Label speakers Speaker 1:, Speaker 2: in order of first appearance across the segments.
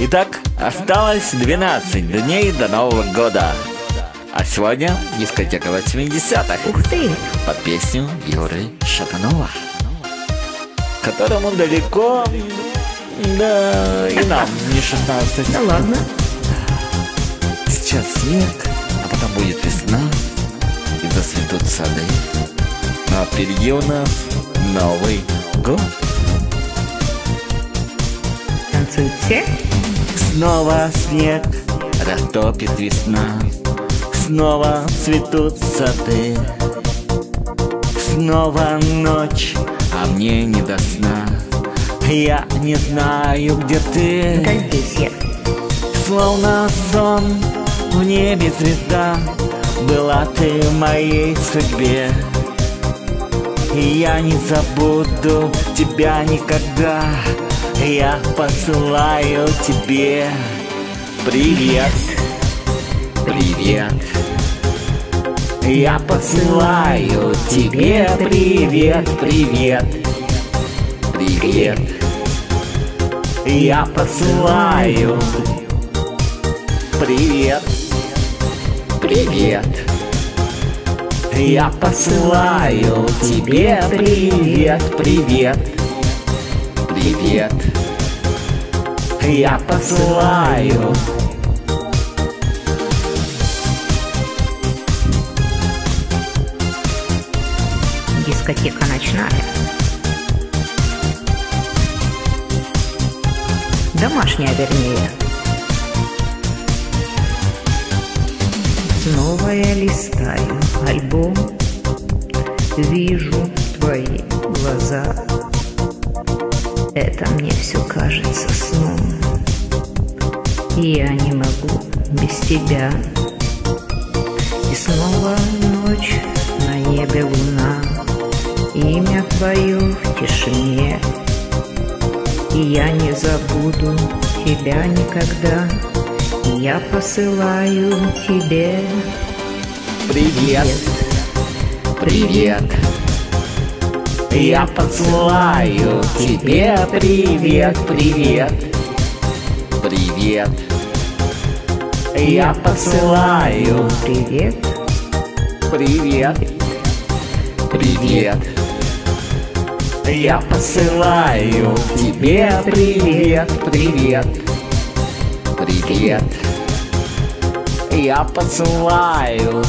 Speaker 1: Итак, осталось 12 дней до Нового года. А сегодня дискотека 80-х
Speaker 2: Ух ты!
Speaker 1: под песню Юры Шатанова, которому далеко, да и нам не 16.
Speaker 2: Да ладно.
Speaker 1: Сейчас снег, а потом будет весна, и зацветут сады. Ну а впереди у нас Новый год.
Speaker 2: Все?
Speaker 1: Снова снег растопит весна, Снова цветут сады, Снова ночь, а мне не до сна. Я не знаю, где ты,
Speaker 2: Конфессия.
Speaker 1: словно сон в небе звезда, Была ты в моей судьбе. И я не забуду тебя никогда Я посылаю тебе Привет. Привет. Я посылаю тебе привет, привет. Привет. Я посылаю Привет. Привет. Я посылаю тебе привет, привет, привет. Я посылаю.
Speaker 2: Дискотека ночная. Домашняя, вернее. Снова я листаю альбом, вижу твои глаза. Это мне все кажется сном. Я не могу без тебя. И снова ночь, на небе луна, Имя твое в тишине. И я не забуду тебя никогда, И я посылаю тебе
Speaker 1: Привет, привет. Я посылаю тебе привет, привет, привет. Я посылаю
Speaker 2: привет,
Speaker 1: привет, привет. Я посылаю тебе привет, привет, привет. Я посылаю.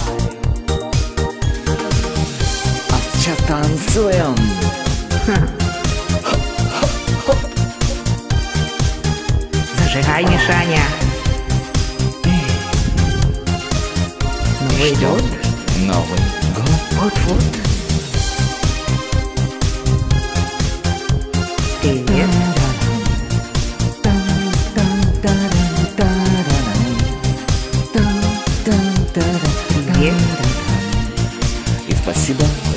Speaker 1: А сейчас танцуем.
Speaker 2: Зажигай, Мишаня. Новый год,
Speaker 1: Новый год.
Speaker 2: вот-вот. Привет, привет,
Speaker 1: И спасибо.